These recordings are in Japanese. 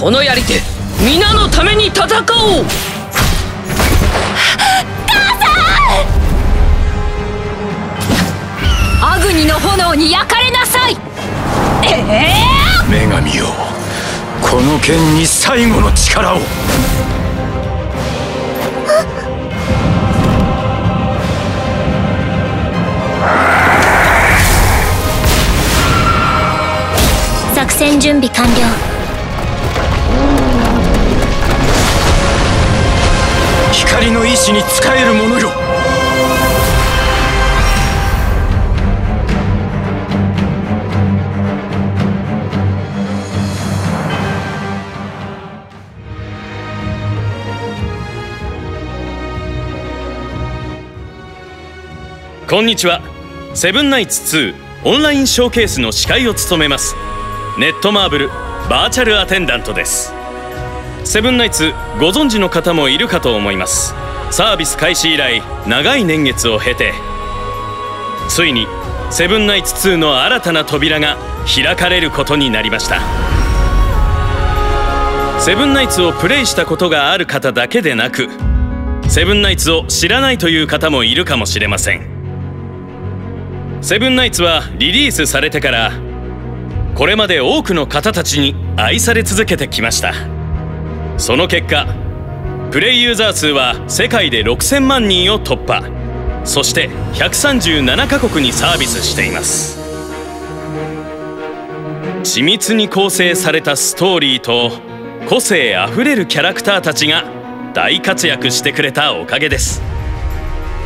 この槍で皆のために戦おう。アグニの炎に焼かれなさい！ええ。ー、女神よこの剣に最後の力を。作戦準備完了光の意志に仕える者よ。こんにちは。セブンナイツ2オンラインショーケースの司会を務めます。ネットマーブルバーチャルアテンダントです。セブンナイツご存知の方もいるかと思います。サービス開始以来長い年月を経てついにセブンナイツ2の新たな扉が開かれることになりました。セブンナイツをプレイしたことがある方だけでなくセブンナイツを知らないという方もいるかもしれません。セブンナイツはリリースされてからこれまで多くの方たちに愛され続けてきました。その結果プレイユーザー数は世界で6000万人を突破。そして137カ国にサービスしています。緻密に構成されたストーリーと個性あふれるキャラクターたちが大活躍してくれたおかげです。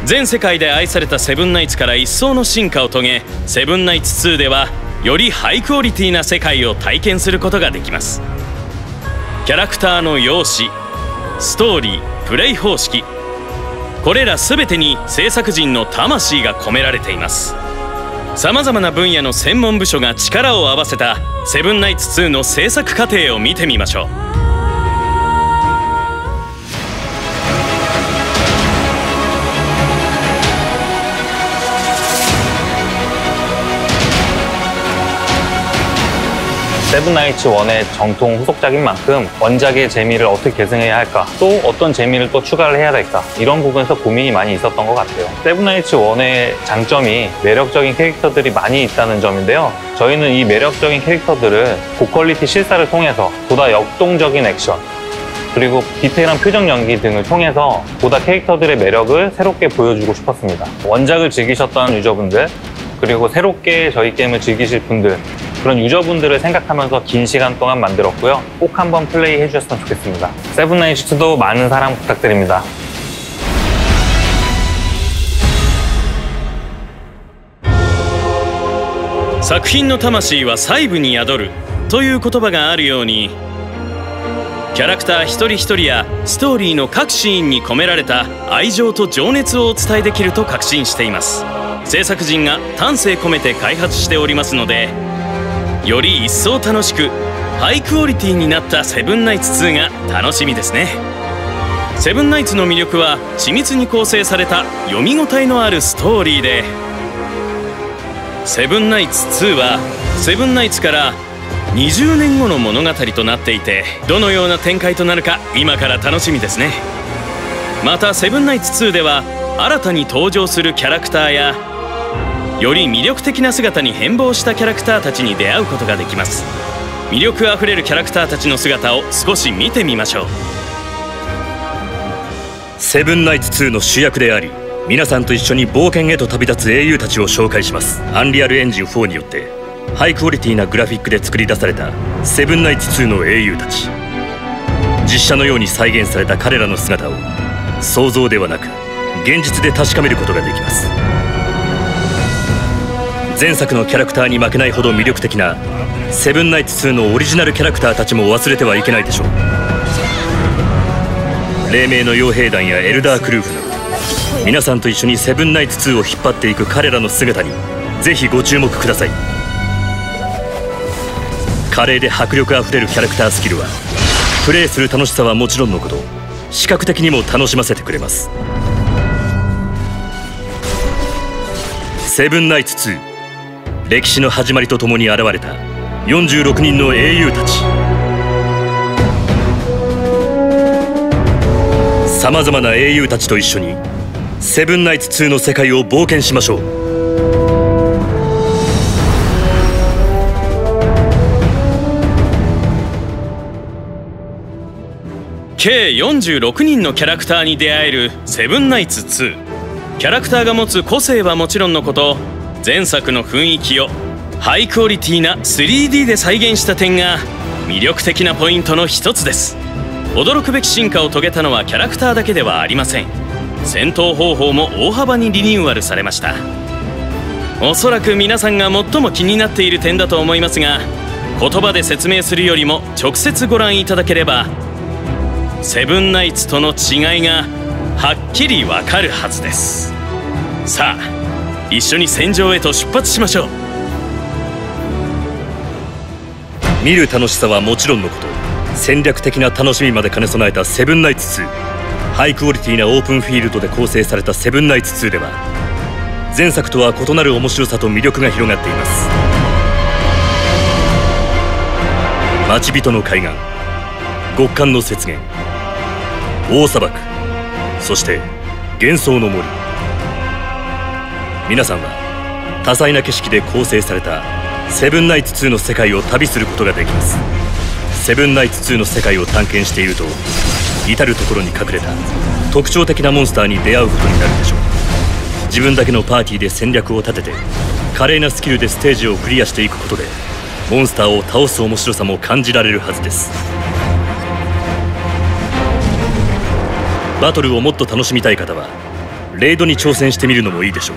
全世界で愛されたセブンナイツから一層の進化を遂げセブンナイツ2ではよりハイクオリティな世界を体験することができます。キャラクターの容姿ストーリープレイ方式これら全てに制作陣の魂が込められています。さまざまな分野の専門部署が力を合わせた「セブンナイツ2」の制作過程を見てみましょう。 세븐나이츠 1의 정통 후속작인 만큼 원작의 재미를 어떻게 계승해야 할까? 또 어떤 재미를 또 추가를 해야 될까? 이런 부분에서 고민이 많이 있었던 것 같아요. 세븐나이츠 1의 장점이 매력적인 캐릭터들이 많이 있다는 점인데요. 저희는 이 매력적인 캐릭터들을 고퀄리티 실사를 통해서 보다 역동적인 액션 그리고 디테일한 표정 연기 등을 통해서 보다 캐릭터들의 매력을 새롭게 보여주고 싶었습니다. 원작을 즐기셨던 유저분들 그리고 새롭게 저희 게임을 즐기실 분들 그런 유저분들을 생각하면서 긴 시간 동안 만들었고요. 꼭 한번 플레이 해주셨으면 좋겠습니다. 세븐나이츠도 많은 사랑 부탁드립니다. 作品の魂は細部に宿るという言葉があるようにキャラクター一人一人やストーリーの各シーンに込められた愛情と情熱をお伝えできると確信しています制作陣が丹精込めて開発しておりますので より一層楽しくハイクオリティになったセブンナイツ2が楽しみですね。セブンナイツの魅力は緻密に構成された読み応えのあるストーリーでセブンナイツ2はセブンナイツから20年後の物語となっていてどのような展開となるか今から楽しみですね。またセブンナイツ2では新たに登場するキャラクターやより魅力的な姿に変貌したキャラクターたちに出会うことができます。魅力あふれるキャラクターたちの姿を少し見てみましょう。セブンナイツ2の主役であり皆さんと一緒に冒険へと旅立つ英雄たちを紹介します。アンリアルエンジン4によってハイクオリティなグラフィックで作り出されたセブンナイツ2の英雄たち。実写のように再現された彼らの姿を想像ではなく現実で確かめることができます。前作のキャラクターに負けないほど魅力的なセブンナイツ2のオリジナルキャラクターたちも忘れてはいけないでしょう。黎明の傭兵団やエルダークルーフなど皆さんと一緒にセブンナイツ2を引っ張っていく彼らの姿にぜひご注目ください。華麗で迫力あふれるキャラクタースキルはプレイする楽しさはもちろんのこと視覚的にも楽しませてくれます。セブンナイツ2歴史の始まりとともに現れた46人の英雄たち。さまざまな英雄たちと一緒に「セブンナイツ2」の世界を冒険しましょう。計46人のキャラクターに出会える「セブンナイツ2」キャラクターが持つ個性はもちろんのこと前作の雰囲気をハイクオリティな 3D で再現した点が魅力的なポイントの一つです。驚くべき進化を遂げたのはキャラクターだけではありません。戦闘方法も大幅にリニューアルされました。おそらく皆さんが最も気になっている点だと思いますが言葉で説明するよりも直接ご覧いただければセブンナイツとの違いがはっきりわかるはずです。さあ一緒に戦場へと出発しましょう。見る楽しさはもちろんのこと。戦略的な楽しみまで兼ね備えたセブンナイツ2ハイクオリティなオープンフィールドで構成されたセブンナイツ2では前作とは異なる面白さと魅力が広がっています。待ち人の海岸。極寒の雪原。大砂漠。そして幻想の森。皆さんは多彩な景色で構成されたセブンナイツ2の世界を旅することができます。セブンナイツ2の世界を探検していると至る所に隠れた特徴的なモンスターに出会うことになるでしょう。自分だけのパーティーで戦略を立てて華麗なスキルでステージをクリアしていくことでモンスターを倒す面白さも感じられるはずです。バトルをもっと楽しみたい方はレイドに挑戦してみるのもいいでしょう。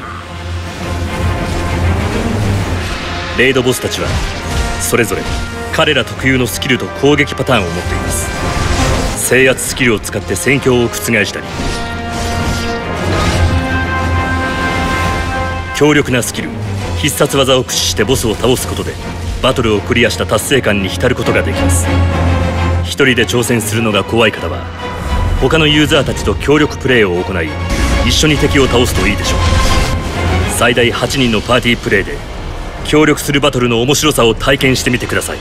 レイドボスたちはそれぞれ彼ら特有のスキルと攻撃パターンを持っています。制圧スキルを使って戦況を覆したり強力なスキル必殺技を駆使してボスを倒すことでバトルをクリアした達成感に浸ることができます。一人で挑戦するのが怖い方は他のユーザーたちと協力プレイを行い一緒に敵を倒すといいでしょう。最大8人のパーティープレイで協力するバトルの面白さを体験してみてください。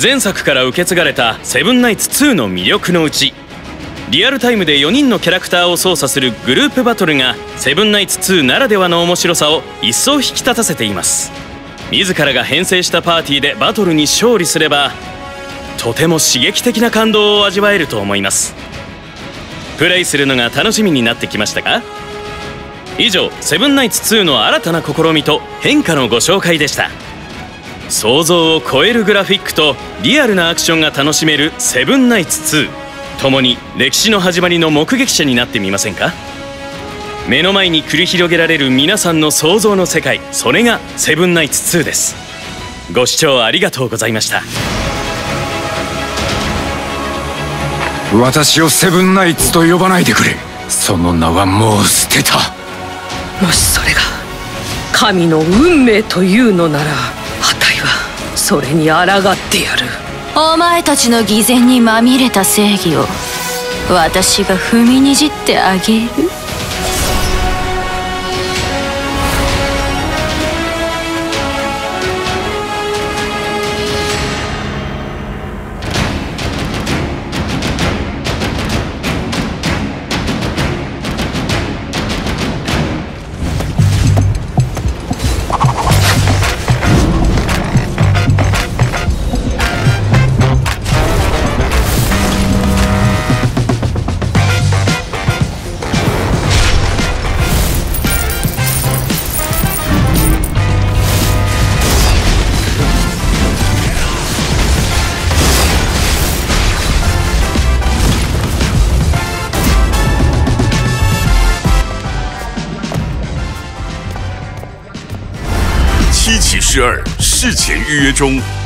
前作から受け継がれた「セブンナイツ2」の魅力のうちリアルタイムで4人のキャラクターを操作するグループバトルが「セブンナイツ2」ならではの面白さを一層引き立たせています。自らが編成したパーティーでバトルに勝利すればとても刺激的な感動を味わえると思います。プレイするのが楽しみになってきましたか以上「セブンナイツ2」の新たな試みと変化のご紹介でした。想像を超えるグラフィックとリアルなアクションが楽しめる「セブンナイツ2」共に歴史の始まりの目撃者になってみませんか？目の前に繰り広げられる皆さんの想像の世界それが「セブンナイツ2」です。ご視聴ありがとうございました。私をセブンナイツと呼ばないでくれ。その名はもう捨てた。もしそれが神の運命というのならあたいはそれに抗ってやる。お前たちの偽善にまみれた正義を私が踏みにじってあげる十二事前预约中。